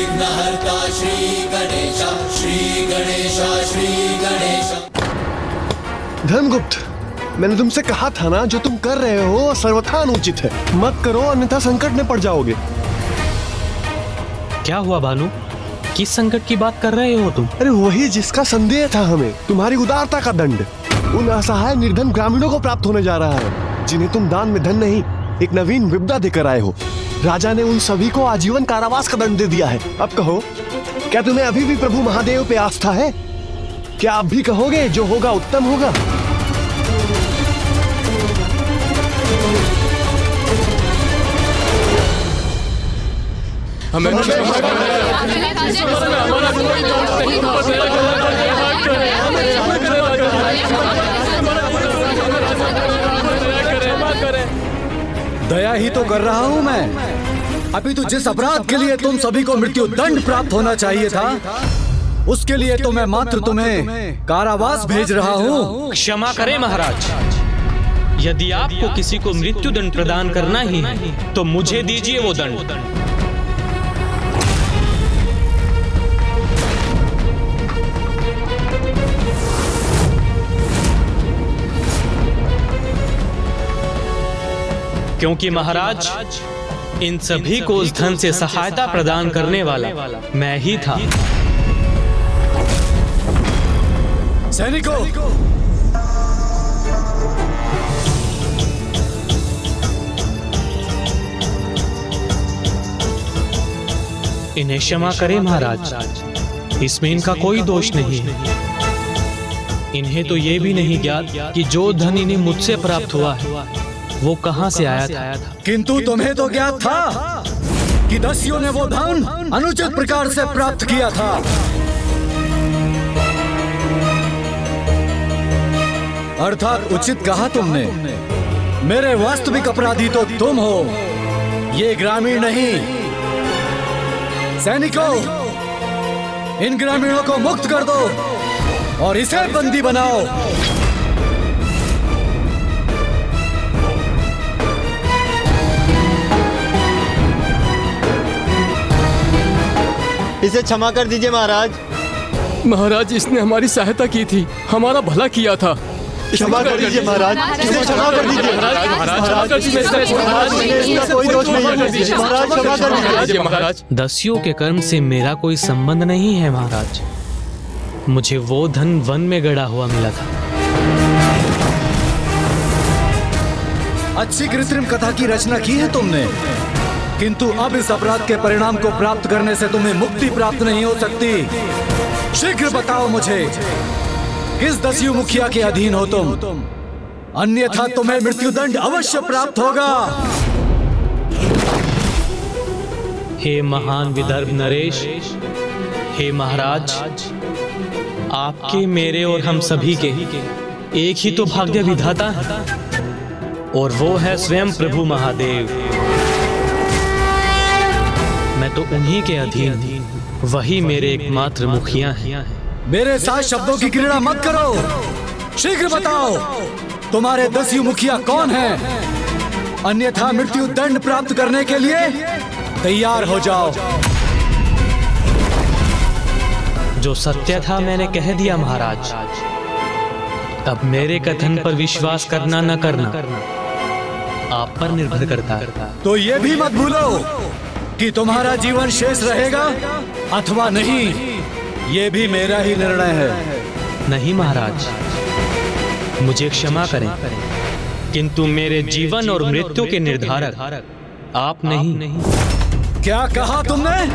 विघ्नहर्ता श्री गणेश श्री गणेश श्री गणेश धनगुप्त मैंने तुमसे कहा था ना जो तुम कर रहे हो सर्वथा अनुचित है। मत करो अन्यथा संकट में पड़ जाओगे। क्या हुआ भानु? किस संकट की बात कर रहे हो तुम? अरे वही जिसका संदेह था हमें तुम्हारी उदारता का दंड। उन असहाय निर्धन ग्रामीणों को प्राप्त होने जा रहा है जिन्हें तुम दान में धन नहीं एक नवीन विपदा देकर आए हो। राजा ने उन सभी को आजीवन कारावास का दंड दे दिया है अब कहो क्या तुम्हें अभी भी प्रभु महादेव पे आस्था है क्या आप भी कहोगे जो होगा उत्तम होगा हमें दया ही तो कर रहा हूँ मैं अभी तो जिस अपराध के लिए तुम सभी को मृत्यु दंड प्राप्त होना चाहिए था, उसके लिए तो मैं मात्र तुम्हें कारावास भेज रहा हूँ। क्षमा करें, महाराज। यदि आपको किसी को मृत्यु दंड प्रदान करना ही है तो मुझे दीजिए वो दंड। क्योंकि, महाराज इन सभी को उस धन से सहायता प्रदान करने वाला मैं ही था। सैनिकों! इन्हें क्षमा करें महाराज। इसमें इनका कोई दोष नहीं है। इन्हें तो ये भी नहीं ज्ञात कि जो धन इन्हें मुझसे प्राप्त हुआ है वो कहाँ से आया था? किंतु तुम्हें तो ज्ञात था कि दस्युओं ने वो धन अनुचित प्रकार से प्राप्त किया था। अर्थात उचित कहा तुमने, मेरे वास्तविक अपराधी तो तुम हो, ये ग्रामीण नहीं। सैनिकों, इन ग्रामीणों को मुक्त कर दो और इसे बंदी बनाओ। इसे क्षमा कर दीजिए महाराज। महाराज इसने हमारी सहायता की थी। हमारा भला किया था। क्षमा कर दीजिए महाराज। इसे क्षमा कर दीजिए। महाराज इसका कोई दोष नहीं है। महाराज क्षमा महाराज। दस्युओं के कर्म से मेरा कोई संबंध नहीं है महाराज। मुझे वो धन वन में गड़ा हुआ मिला था। अच्छी कृत्रिम कथा की रचना की है तुमने। किंतु अब इस अपराध के परिणाम को प्राप्त करने से तुम्हें मुक्ति प्राप्त नहीं हो सकती। शीघ्र बताओ मुझे किस दस्यु मुखिया के अधीन हो तुम? अन्यथा तुम्हें मृत्युदंड अवश्य प्राप्त होगा। हे महान विदर्भ नरेश हे महाराज आपके मेरे और हम सभी के एक ही तो भाग्य विधाता है। और वो है स्वयं प्रभु महादेव। मैं तो उन्हीं के अधीन हूँ। वही मेरे एकमात्र मुखिया हैं। मेरे साथ शब्दों की क्रीड़ा मत करो। शीघ्र बताओ तुम्हारे दस्यु मुखिया कौन है? अन्यथा मृत्यु दंड प्राप्त करने के लिए तैयार हो जाओ। जो सत्य था मैंने कह दिया महाराज। अब मेरे कथन पर विश्वास करना न करना। आप पर निर्भर करता तो ये भी मत भूलो। कि तुम्हारा जीवन शेष रहेगा अथवा नहीं ये भी मेरा ही निर्णय है। नहीं महाराज। मुझे क्षमा करें। किंतु मेरे जीवन और मृत्यु के निर्धारक आप नहीं। नहीं। क्या कहा तुमने?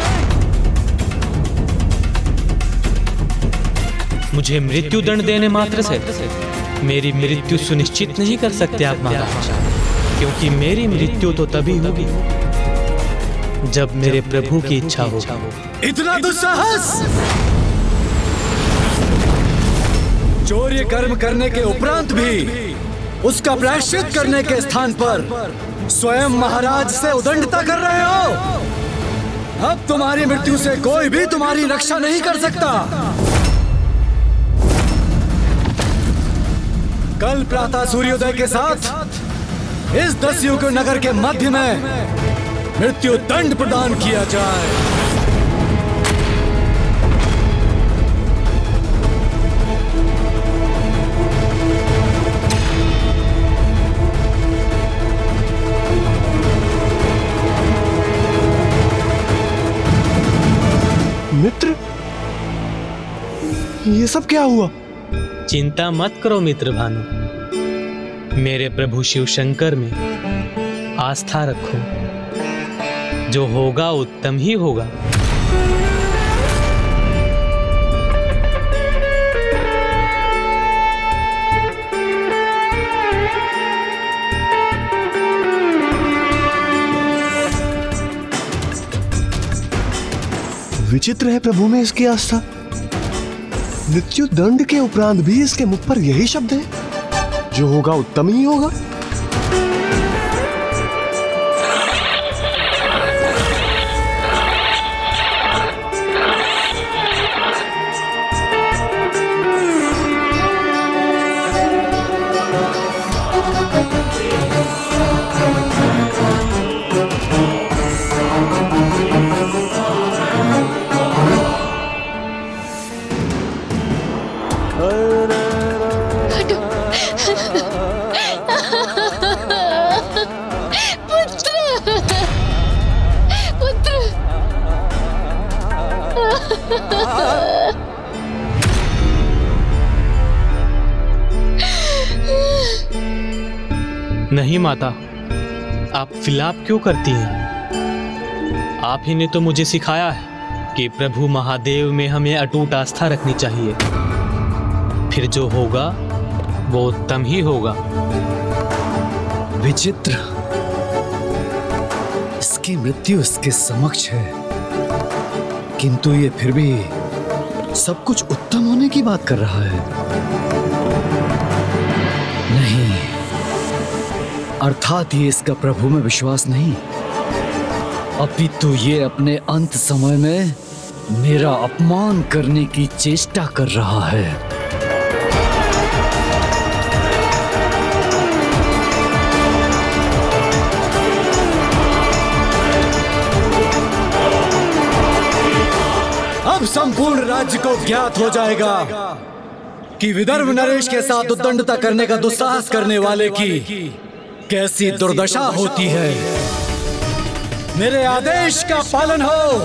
मुझे मृत्यु दंड देने मात्र से मेरी मृत्यु सुनिश्चित नहीं कर सकते आप महाराज। क्योंकि मेरी मृत्यु तो तभी होगी जब मेरे प्रभु की इच्छा हो इतना दुस्साहस चौर्य कर्म करने के उपरांत भी उसका प्रायश्चित करने के स्थान पर स्वयं महाराज से उदंडता कर रहे हो। अब तुम्हारी मृत्यु से कोई भी तुम्हारी रक्षा नहीं कर सकता। कल प्रातः सूर्योदय के साथ इस दस्यु के नगर के मध्य में मृत्यु दंड प्रदान किया जाए। मित्र ये सब क्या हुआ? चिंता मत करो मित्र भानु। मेरे प्रभु शिव शंकर में आस्था रखो। जो होगा उत्तम ही होगा। विचित्र है प्रभु में इसकी आस्था। मृत्यु दंड के उपरांत भी इसके मुख पर यही शब्द है। जो होगा उत्तम ही होगा। नहीं माता, आप विलाप क्यों करती हैं? आप ही ने तो मुझे सिखाया है कि प्रभु महादेव में हमें अटूट आस्था रखनी चाहिए। फिर जो होगा, वो उत्तम ही होगा। विचित्र। इसकी मृत्यु इसके समक्ष है। किंतु ये फिर भी सब कुछ उत्तम होने की बात कर रहा है। नहीं। अर्थात ये इसका प्रभु में विश्वास नहीं। अपितु ये अपने अंत समय में मेरा अपमान करने की चेष्टा कर रहा है। संपूर्ण राज्य को ज्ञात हो जाएगा कि विदर्भ नरेश के साथ उद्दंडता करने का दुस्साहस करने वाले की कैसी दुर्दशा होती है। मेरे आदेश का पालन हो।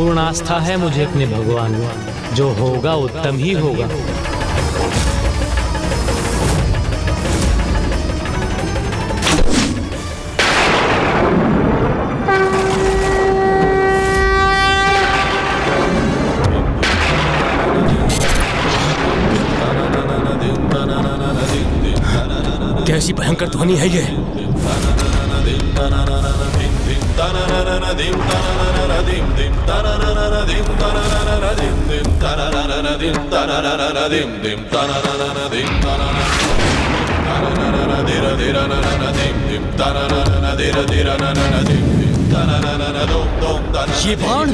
पूर्ण आस्था है मुझे अपने भगवान में। जो होगा उत्तम ही होगा। कैसी भयंकर ध्वनि है ये? ये बाण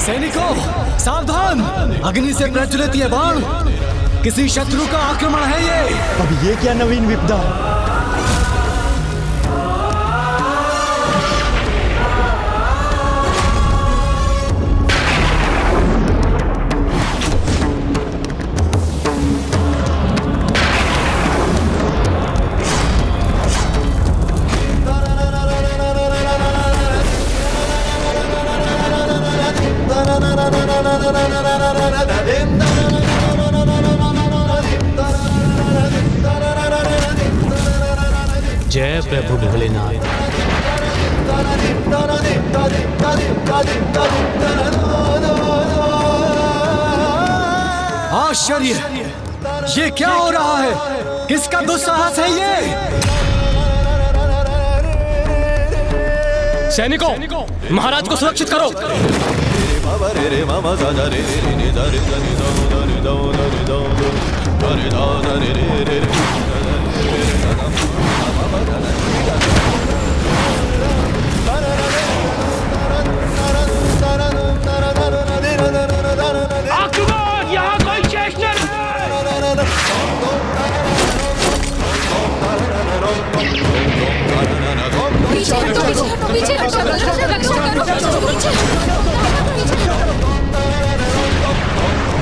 सैनिकों सावधान। अग्नि से प्रज्वलित ये बाण। किसी शत्रु का आक्रमण है ये। अब ये क्या नवीन विपदा? आश्चर्य। ये क्या हो रहा है? किसका दुस्साहस है ये। सैनिकों, महाराज को सुरक्षित करो।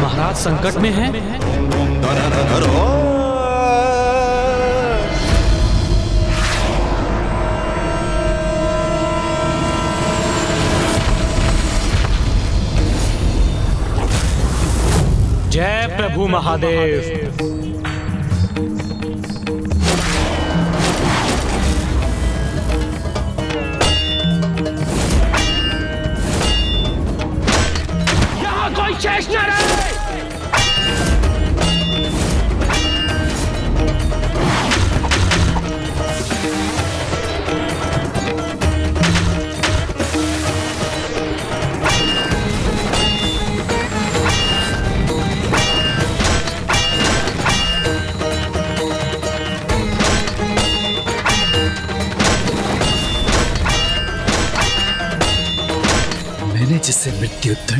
महाराज संकट में है जय प्रभु महादेव, महादेव।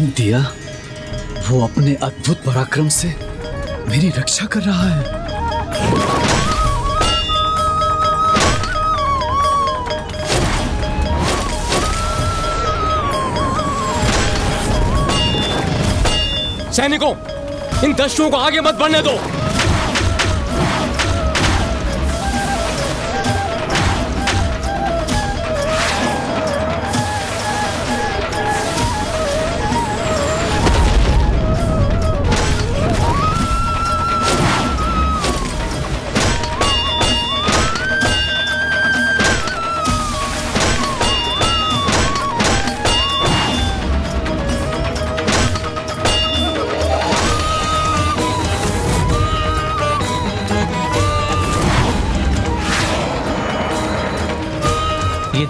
मृत्यु दिया? वो अपने अद्भुत पराक्रम से मेरी रक्षा कर रहा है। सैनिकों, इन दस्युओं को आगे मत बढ़ने दो।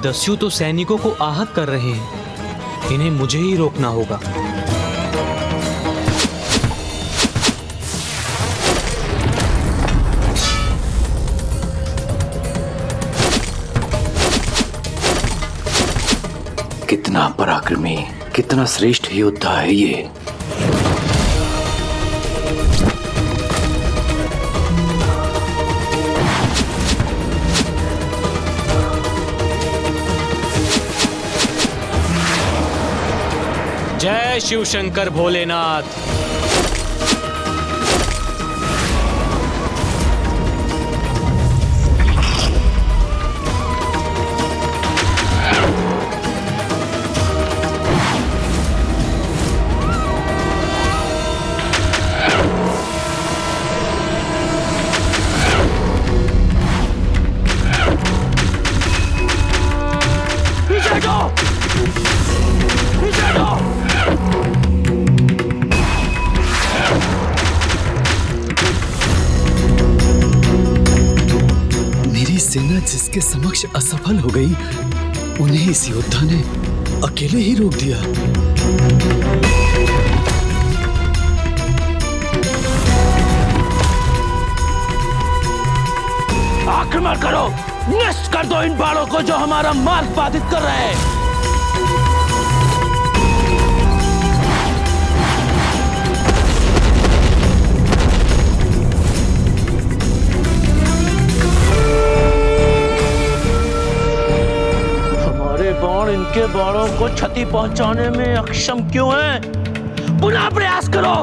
दस्यु तो सैनिकों को आहत कर रहे हैं। इन्हें मुझे ही रोकना होगा। कितना पराक्रमी, कितना श्रेष्ठ योद्धा है ये। शिव शंकर भोलेनाथ। असफल हो गई। उन्हें इस योद्धा ने अकेले ही रोक दिया। आक्रमण करो। नष्ट कर दो इन बाड़ों को जो हमारा मार्ग बाधित कर रहे हैं। इनके बाणों को क्षति पहुँचाने में अक्षम क्यों हैं? पुनः प्रयास करो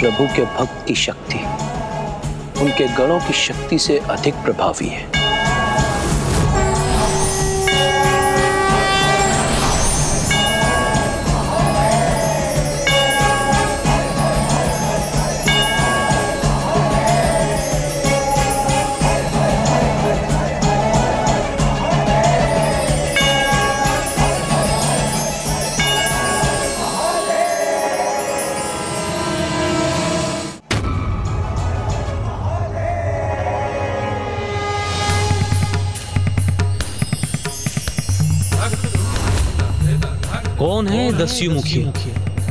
प्रभु के भक्त की शक्ति उनके गणों की शक्ति से अधिक प्रभावी है। दस्यु मुखी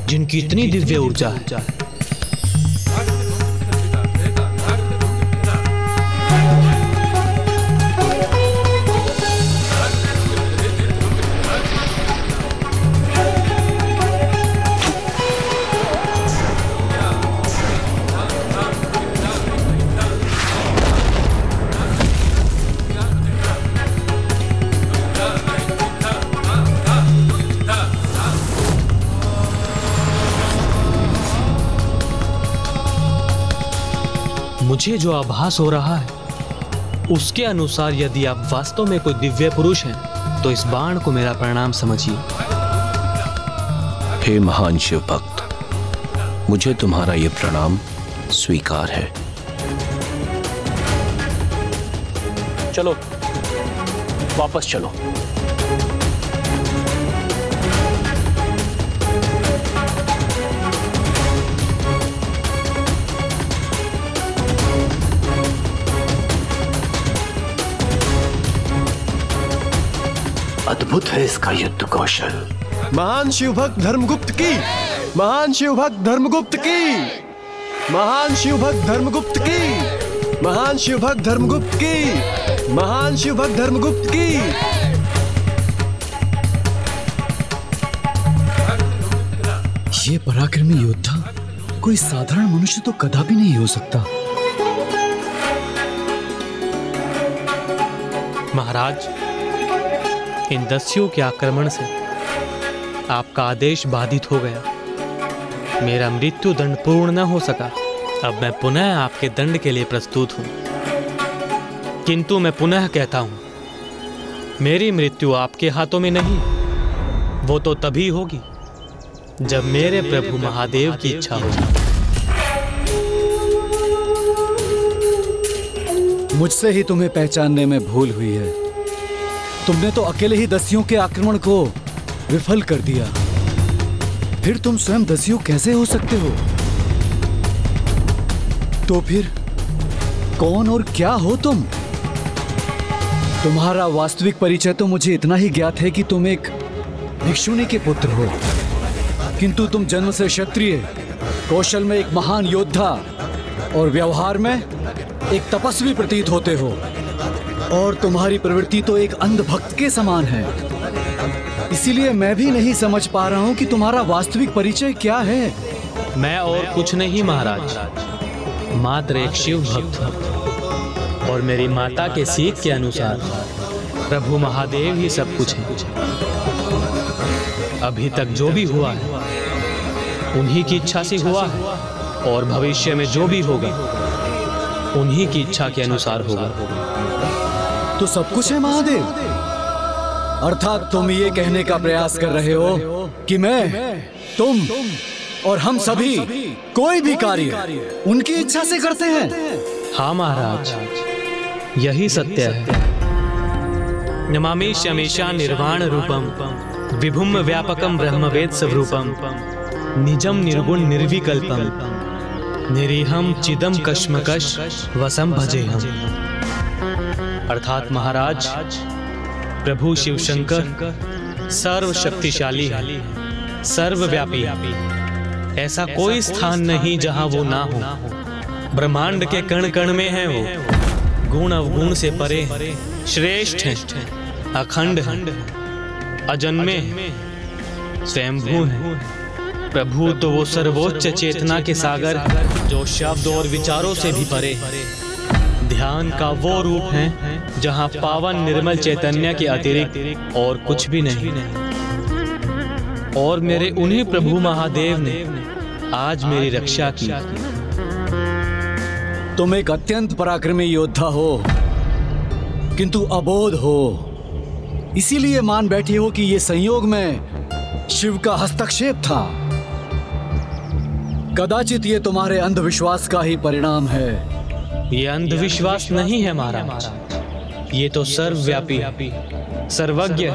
जिनकी इतनी दिव्य ऊर्जा है। मुझे जो आभास हो रहा है, उसके अनुसार यदि आप वास्तव में कोई दिव्य पुरुष हैं तो इस बाण को मेरा प्रणाम समझिए। हे महान शिव भक्त, मुझे तुम्हारा ये प्रणाम स्वीकार है। चलो, वापस चलो। अद्भुत है इसका युद्ध कौशल। महान शिवभक्त धर्मगुप्त की महान शिवभक्त धर्मगुप्त की महान शिवभक्त धर्मगुप्त की महान शिवभक्त धर्मगुप्त की महान शिवभक्त धर्मगुप्त की। ये पराक्रमी योद्धा कोई साधारण मनुष्य तो कदापि नहीं हो सकता। महाराज इन दस्युओं के आक्रमण से आपका आदेश बाधित हो गया। मेरा मृत्यु दंड पूर्ण न हो सका। अब मैं पुनः आपके दंड के लिए प्रस्तुत हूँ। किंतु मैं पुनः कहता हूँ मेरी मृत्यु आपके हाथों में नहीं वो तो तभी होगी जब मेरे प्रभु महादेव की इच्छा होगी मुझसे ही तुम्हें पहचानने में भूल हुई है। तुमने तो अकेले ही दस्युओं के आक्रमण को विफल कर दिया। फिर तुम स्वयं दस्यु कैसे हो सकते हो? तो फिर कौन और क्या हो तुम? तुम्हारा वास्तविक परिचय तो मुझे इतना ही ज्ञात है कि तुम एक भिक्षुनी के पुत्र हो। किंतु तुम जन्म से क्षत्रिय, कौशल में एक महान योद्धा और व्यवहार में एक तपस्वी प्रतीत होते हो। और तुम्हारी प्रवृत्ति तो एक अंधभक्त के समान है। इसीलिए मैं भी नहीं समझ पा रहा हूँ कि तुम्हारा वास्तविक परिचय क्या है। मैं और कुछ नहीं, महाराज। मात्र एक शिव भक्त और मेरी माता के सीख के अनुसार प्रभु महादेव ही सब कुछ है। अभी तक जो भी हुआ है, उन्हीं की इच्छा से हुआ है। और भविष्य में जो भी होगा, उन्हीं की इच्छा के अनुसार होगा। तो सब कुछ है महादेव। अर्थात तुम ये कहने का प्रयास कर रहे हो कि मैं तुम और हम सभी कोई भी कार्य उनकी इच्छा से करते हैं। हाँ महाराज। यही सत्य है। नमामि शमेशा निर्वाण रूपम विभुम व्यापकम ब्रह्मवेद स्वरूपम निजम निर्गुण निर्विकल्पम निरीहम चिदम कश्मकश वसम भजे हम अर्थात महाराज प्रभु शिव शंकर सर्वशक्तिशाली है सर्वव्यापी ऐसा कोई स्थान नहीं जहाँ वो ना हो। ब्रह्मांड के कण कण में है वो। गुण अवगुण से परे श्रेष्ठ हैं। अखंड अजन्मे स्वयंभू हैं। प्रभु तो वो सर्वोच्च चेतना के सागर जो शब्द और विचारों से भी परे ध्यान का वो रूप है जहाँ पावन निर्मल चैतन्य के अतिरिक्त और कुछ भी नहीं। और मेरे उन्हीं प्रभु महादेव ने आज मेरी रक्षा की। तुम एक अत्यंत पराक्रमी योद्धा हो किंतु अबोध हो। इसीलिए मान बैठी हो कि ये संयोग में शिव का हस्तक्षेप था। कदाचित ये तुम्हारे अंधविश्वास का ही परिणाम है। ये अंधविश्वास नहीं है महाराज। ये तो सर्वव्यापी सर्वज्ञ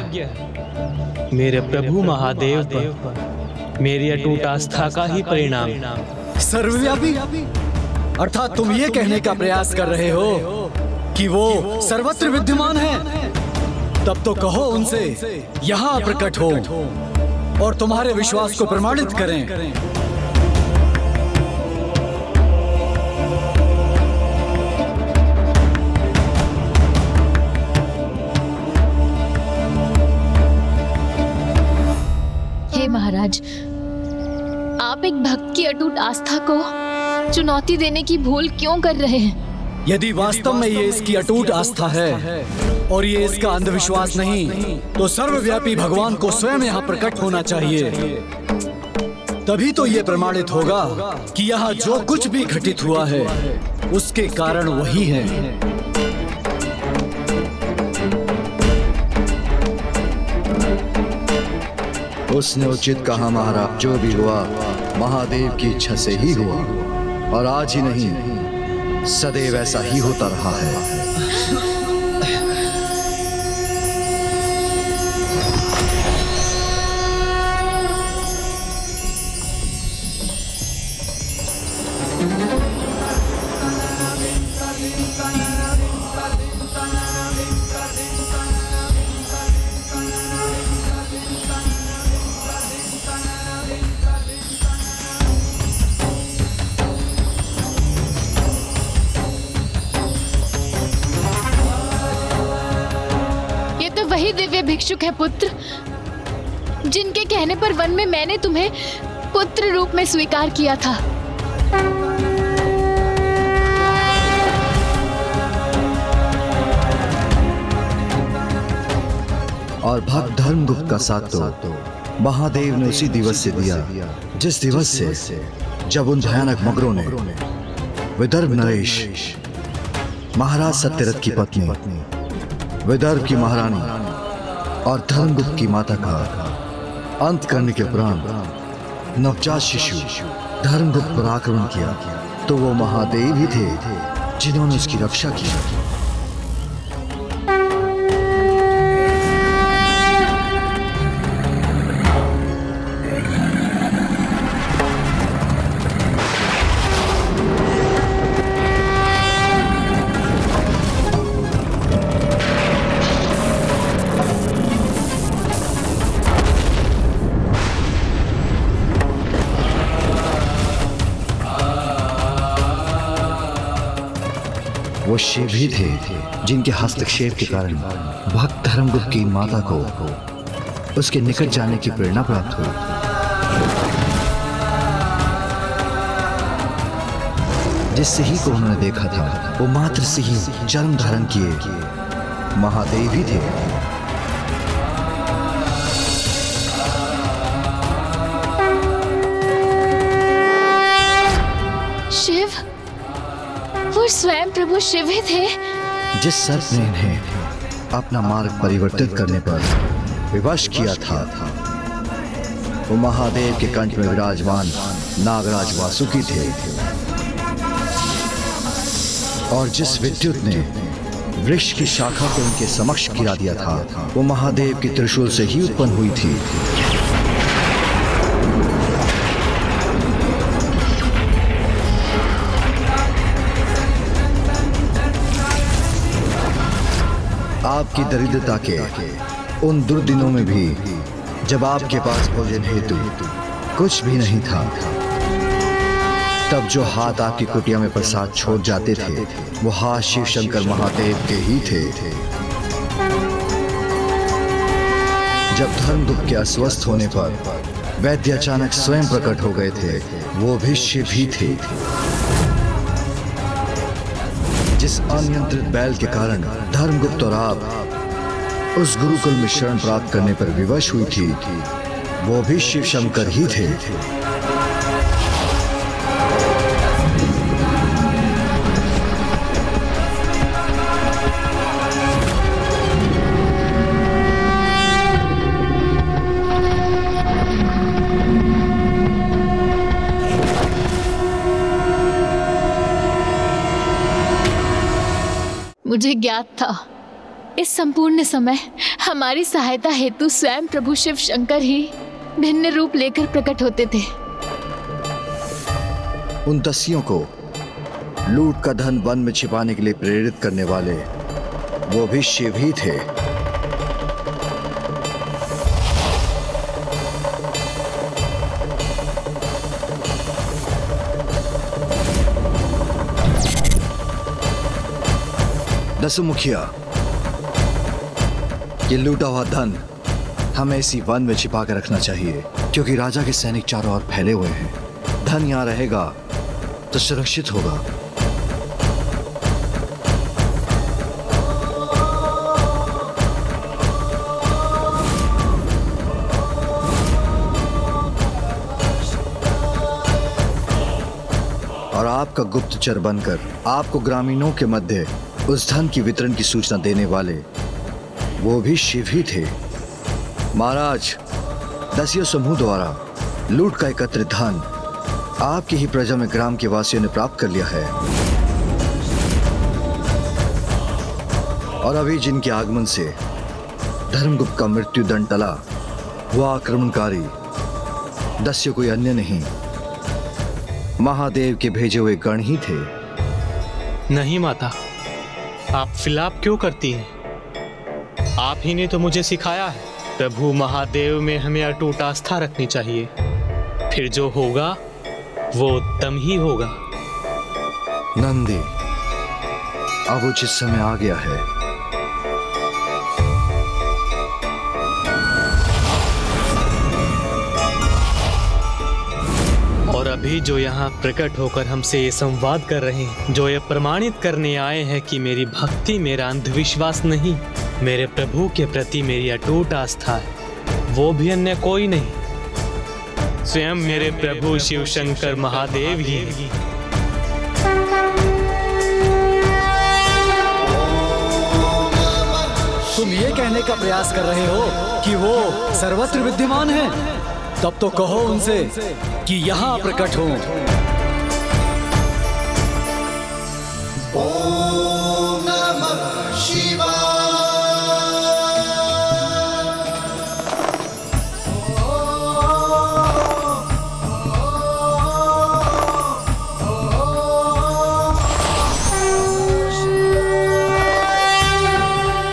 मेरे प्रभु महादेव पर, मेरी अटूट आस्था का ही परिणाम। सर्वव्यापी? अर्थात तुम ये कहने का प्रयास कर रहे हो कि वो सर्वत्र विद्यमान है। तब तो कहो उनसे, यहाँ प्रकट हो और तुम्हारे विश्वास को प्रमाणित करें। महाराज। आप एक भक्त की अटूट आस्था को चुनौती देने की भूल क्यों कर रहे हैं? यदि वास्तव में ये इसकी अटूट आस्था है और ये इसका अंधविश्वास नहीं तो सर्वव्यापी भगवान को स्वयं यहाँ प्रकट होना चाहिए। तभी तो ये प्रमाणित होगा कि यहाँ जो कुछ भी घटित हुआ है, उसके कारण वही है। उसने उचित कहा महाराज जो भी हुआ, महादेव की इच्छा से ही हुआ। और आज ही नहीं, सदैव ऐसा ही होता रहा है। भिक्षुक है पुत्र, जिनके कहने पर वन में मैंने तुम्हें पुत्र रूप में स्वीकार किया था। और भक्त धर्मगुप्त का साथ तो महादेव ने उसी दिवस से दिया, जिस दिवस से जब उन भयानक मगरों ने विदर्भ नरेश, महाराज सत्यरथ की पत्नी, विदर्भ की महारानी और धर्मगुप्त की माता का अंत करने के उपरांत नवजात शिशु धर्मगुप्त पर आक्रमण किया तो वो महादेव ही थे जिन्होंने उसकी रक्षा की। शिव ही थे जिनके हस्तक्षेप के कारण भक्त धर्मगुप्त की माता को उसके निकट जाने की प्रेरणा प्राप्त हुई। जिस सिंह को उन्होंने देखा था, वो मात्र सिंह जन्म धारण किए महादेव ही थे। प्रभु शिव ही थे। जिस सर्प ने इन्हें अपना मार्ग परिवर्तित करने पर विवश किया था, वो महादेव के कंठ में विराजमान नागराज वासुकी थे। और जिस विद्युत ने वृक्ष की शाखा को उनके समक्ष गिरा दिया था, वो महादेव की त्रिशूल से ही उत्पन्न हुई थी। आपकी दरिद्रता के उन दुर्दिनों में भी जब आपके पास भोजन हेतु कुछ भी नहीं था, तब जो हाथ आपकी कुटिया में प्रसाद छोड़ जाते थे, वो हाथ शिव शंकर महादेव के ही थे। जब धर्म दुख के अस्वस्थ होने पर वैद्य अचानक स्वयं प्रकट हो गए थे, वो भी शिव ही थे। जिस अनियंत्रित बैल के कारण धर्मगुप्त और आप उस गुरुकुल में शरण प्राप्त करने पर विवश हुई थी, वो भी शिव शंकर ही थे। मुझे ज्ञात था। इस संपूर्ण समय, हमारी सहायता हेतु स्वयं प्रभु शिव शंकर ही भिन्न रूप लेकर प्रकट होते थे। उन दस्युओं को लूट का धन वन में छिपाने के लिए प्रेरित करने वाले वो भी शिव ही थे। दसमुखिया ये लूटा हुआ धन हमें इसी वन में छिपा कर रखना चाहिए, क्योंकि राजा के सैनिक चारों ओर फैले हुए हैं। धन यहाँ रहेगा तो सुरक्षित होगा। और आपका गुप्तचर बनकर आपको ग्रामीणों के मध्य उस धन की वितरण की सूचना देने वाले, वो भी शिव ही थे। महाराज, दसियों समूह द्वारा लूट का एकत्रित धन आपकी ही प्रजा में ग्राम के वासियों ने प्राप्त कर लिया है। और अभी जिनके आगमन से धर्मगुप्त का मृत्यु दंड टला वह आक्रमणकारी, दस्यु कोई अन्य नहीं। महादेव के भेजे हुए गण ही थे। नहीं माता आप फिलाप क्यों करती हैं? आप ही ने तो मुझे सिखाया है। प्रभु महादेव में हमें अटूट आस्था रखनी चाहिए। फिर जो होगा, वो उत्तम ही होगा। नंदी, अब उचित समय आ गया है अभी जो यहाँ प्रकट होकर हमसे ये संवाद कर रहे हैं, जो ये प्रमाणित करने आए हैं कि मेरी भक्ति मेरा अंधविश्वास नहीं, मेरे प्रभु के प्रति मेरी अटूट आस्था है, वो भी अन्य कोई नहीं स्वयं मेरे प्रभु शिव शंकर महादेव हैं। तुम ये कहने का प्रयास कर रहे हो कि वो सर्वत्र विद्यमान है तब तो कहो उनसे कि यहाँ प्रकट हो।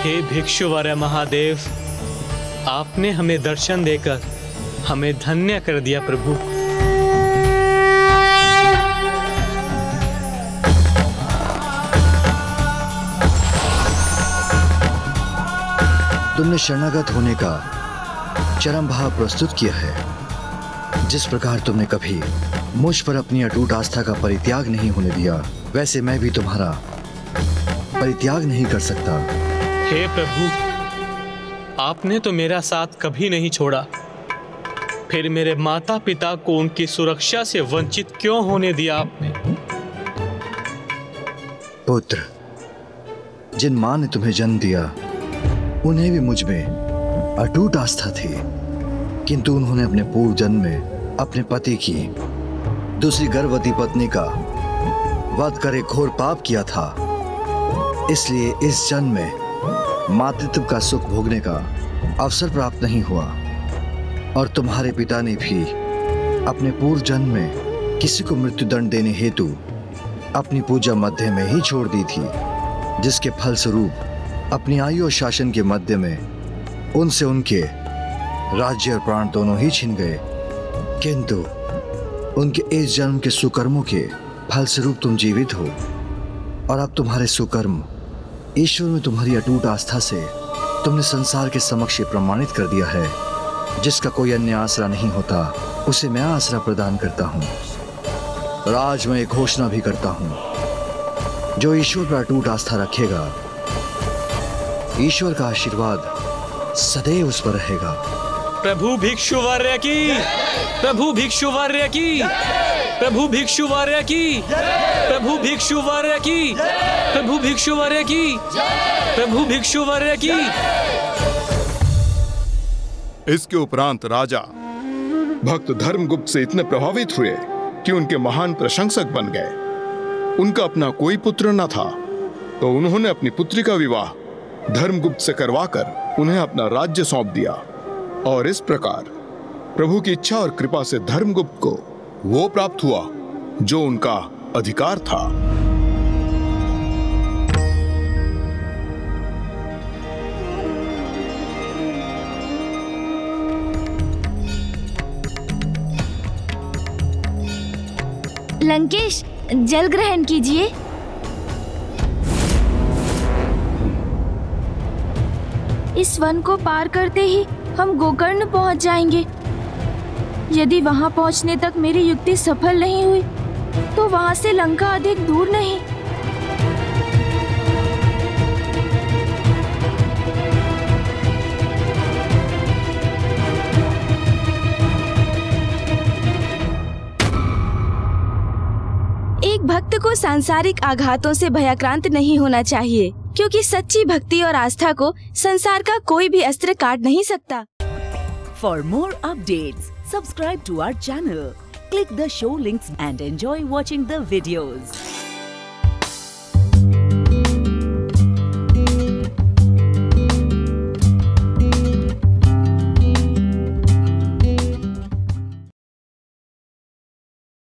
हे भिक्षुवर महादेव आपने हमें दर्शन देकर हमें धन्य कर दिया प्रभु। तुमने शरणागत होने का चरम भाव प्रस्तुत किया है। जिस प्रकार तुमने कभी मुझ पर अपनी अटूट आस्था का परित्याग नहीं होने दिया वैसे मैं भी तुम्हारा परित्याग नहीं कर सकता। हे प्रभु आपने तो मेरा साथ कभी नहीं छोड़ा। फिर मेरे माता पिता को उनकी सुरक्षा से वंचित क्यों होने दिया आपने? पुत्र, जिन माँ ने तुम्हें जन्म दिया, उन्हें भी मुझमें अटूट आस्था थी। किंतु उन्होंने अपने पूर्व जन्म में अपने पति की दूसरी गर्भवती पत्नी का वध करे घोर पाप किया था। इसलिए इस जन्म में मातृत्व का सुख भोगने का अवसर प्राप्त नहीं हुआ। और तुम्हारे पिता ने भी अपने पूर्व जन्म में किसी को मृत्युदंड देने हेतु अपनी पूजा मध्य में ही छोड़ दी थी, जिसके फलस्वरूप अपनी आयु और शासन के मध्य में उनसे उनके राज्य और प्राण दोनों ही छिन गए। किंतु उनके इस जन्म के सुकर्मों के फलस्वरूप तुम जीवित हो और अब तुम्हारे सुकर्म ईश्वर में तुम्हारी अटूट आस्था से तुमने संसार के समक्ष प्रमाणित कर दिया है। जिसका कोई अन्य आसरा नहीं होता, उसे मैं आसरा प्रदान करता हूँ। और आज मैं एक घोषणा भी करता हूँ। जो ईश्वर पर अटूट आस्था रखेगा, ईश्वर का आशीर्वाद सदैव उस पर रहेगा। प्रभु भिक्षुवर्य की! प्रभु भिक्षुवर्य की! प्रभु भिक्षुवर्य की! प्रभु भिक्षुवर्य की! प्रभु भिक्षुवर्य की! प्रभु भिक्षुवर्य की! इसके उपरांत राजा भक्त धर्मगुप्त से इतने प्रभावित हुए कि उनके महान प्रशंसक बन गए। उनका अपना कोई पुत्र न था तो उन्होंने अपनी पुत्री का विवाह धर्मगुप्त से करवाकर उन्हें अपना राज्य सौंप दिया। और इस प्रकार प्रभु की इच्छा और कृपा से धर्मगुप्त को वो प्राप्त हुआ, जो उनका अधिकार था। लंकेश, जल ग्रहण कीजिए। इस वन को पार करते ही हम गोकर्ण पहुँच जाएँगे। यदि वहाँ पहुँचने तक मेरी युक्ति सफल नहीं हुई तो वहाँ से लंका अधिक दूर नहीं। भक्त को सांसारिक आघातों से भयाक्रांत नहीं होना चाहिए, क्योंकि सच्ची भक्ति और आस्था को संसार का कोई भी अस्त्र काट नहीं सकता। For more update subscribe to our channel click the show link and enjoy watching videos